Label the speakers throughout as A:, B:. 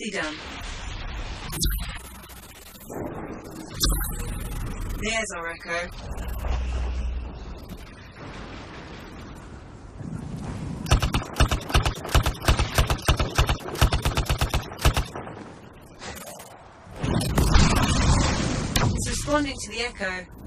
A: Nicely done. There's our echo. It's responding to the echo.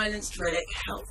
A: Silenced relic helps.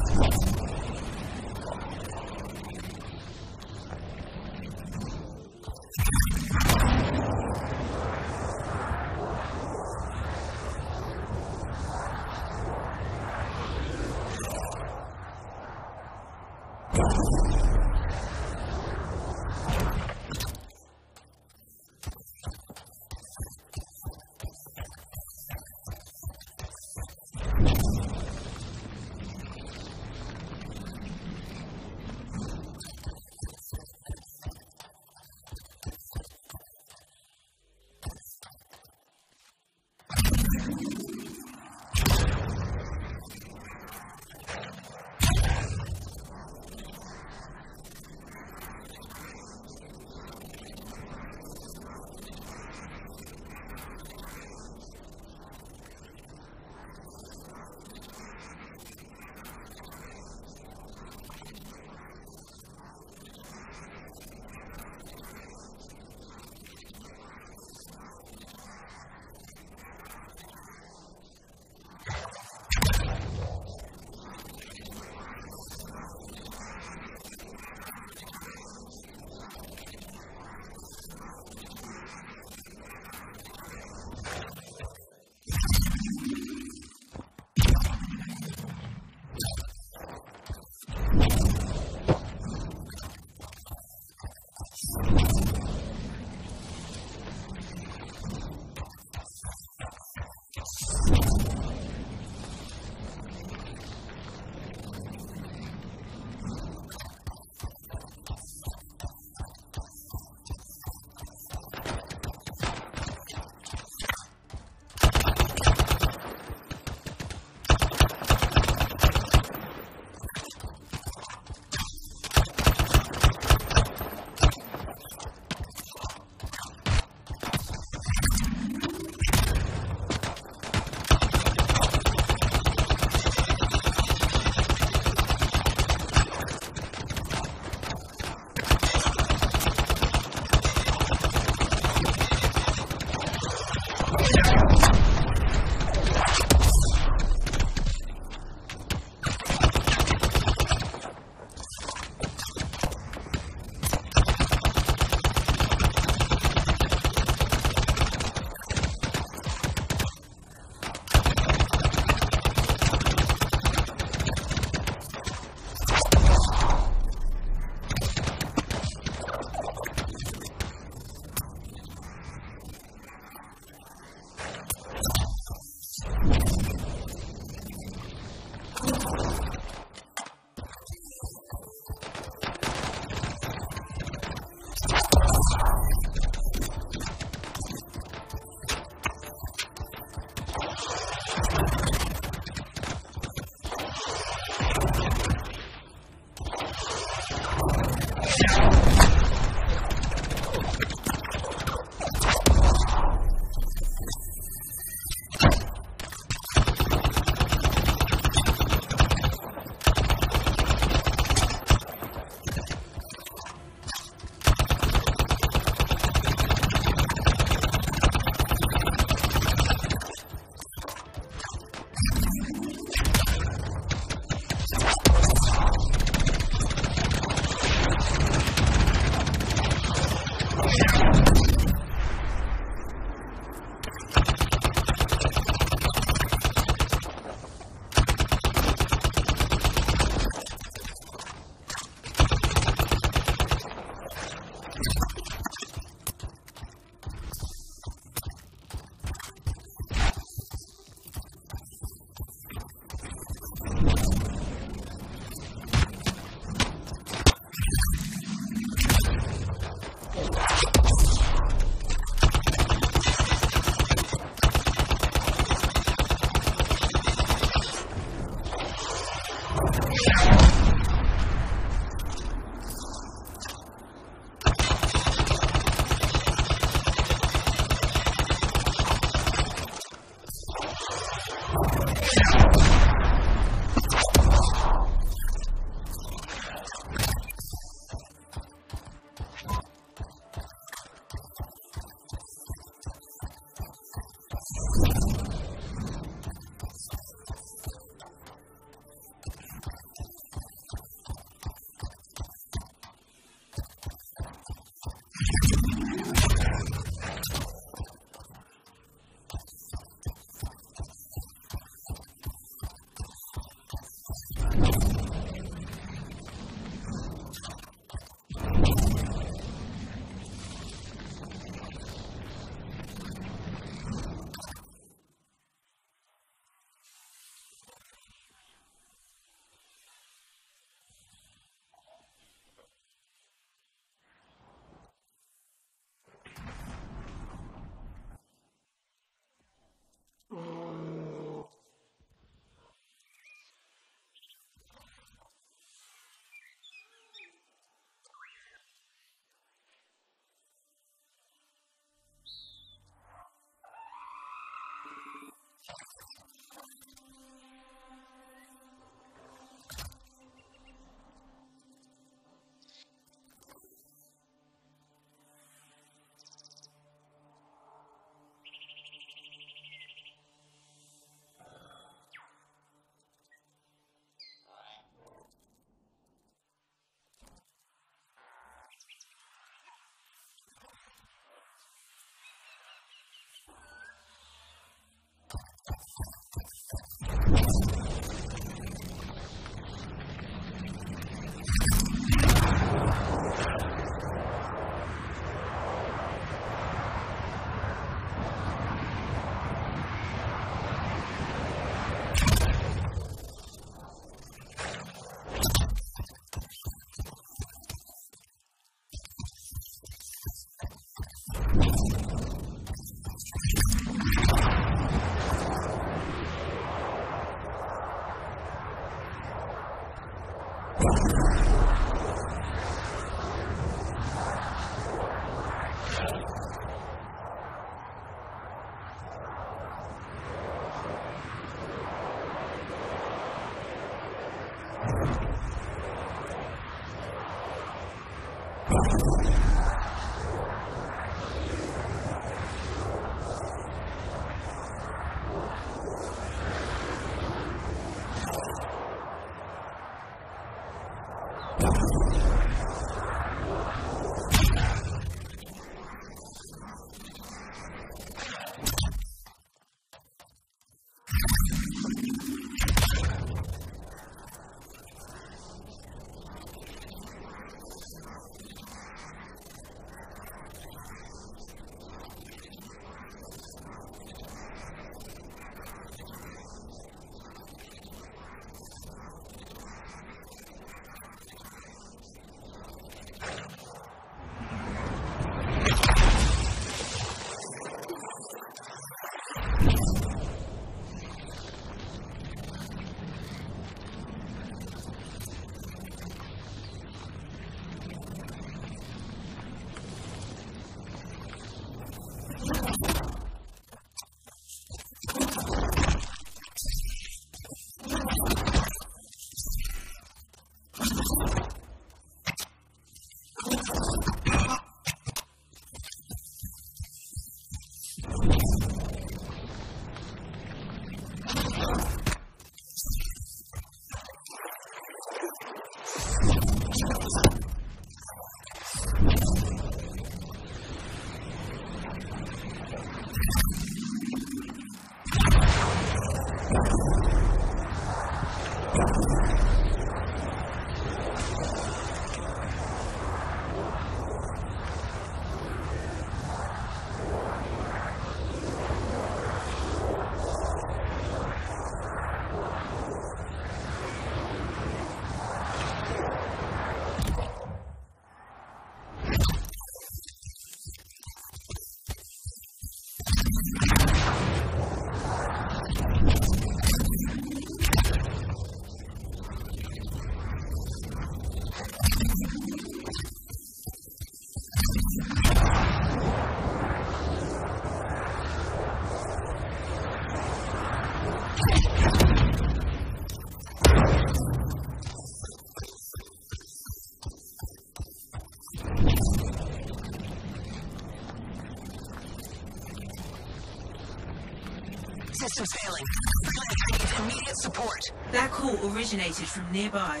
A: That call originated from nearby.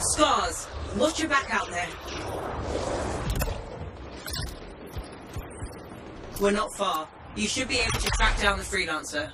A: Scars, watch your back out there. We're not far. You should be able to track down the freelancer.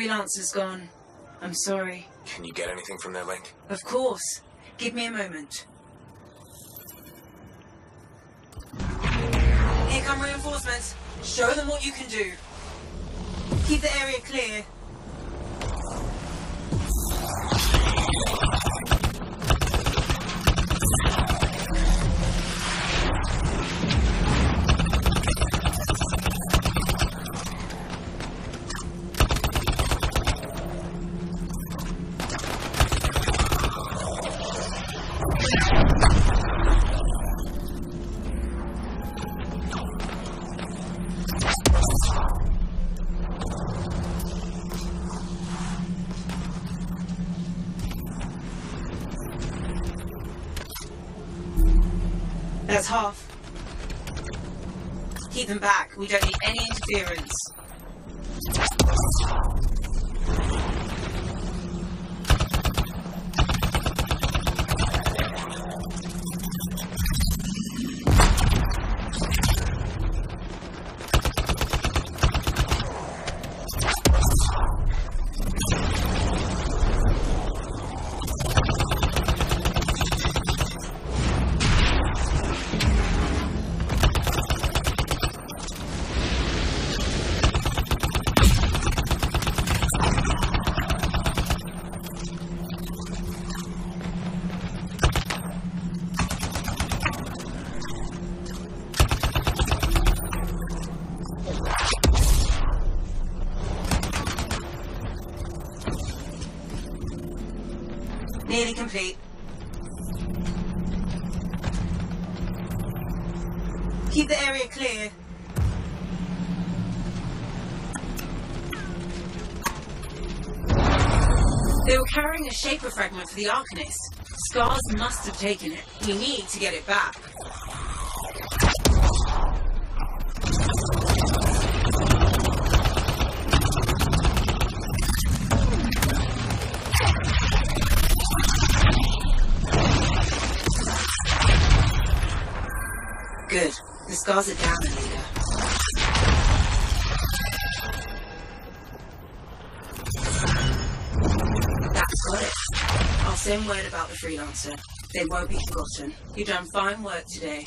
A: The freelancer's gone. I'm sorry.
B: Can you get anything from their link?
A: Of course. Give me a moment. Here come reinforcements. Show them what you can do. Interference. They were carrying a Shaper fragment for the Arcanist. Scars must have taken it. We need to get it back. Scars are down, Anita. That's got it. I'll send word about the freelancer. They won't be forgotten. You've done fine work today.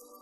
B: you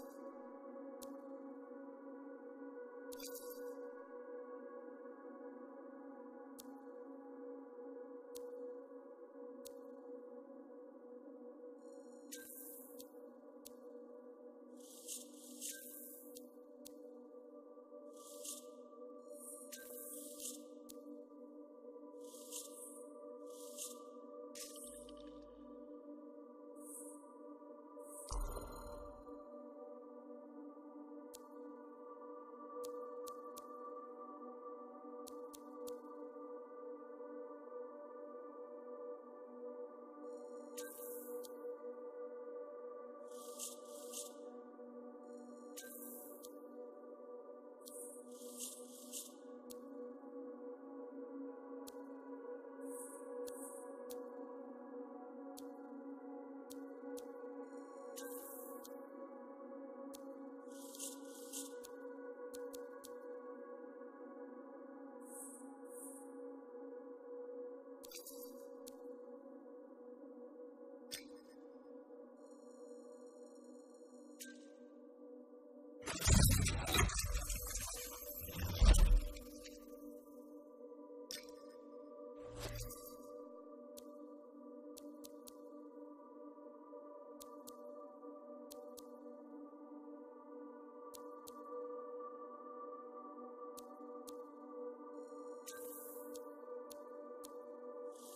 B: you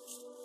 B: you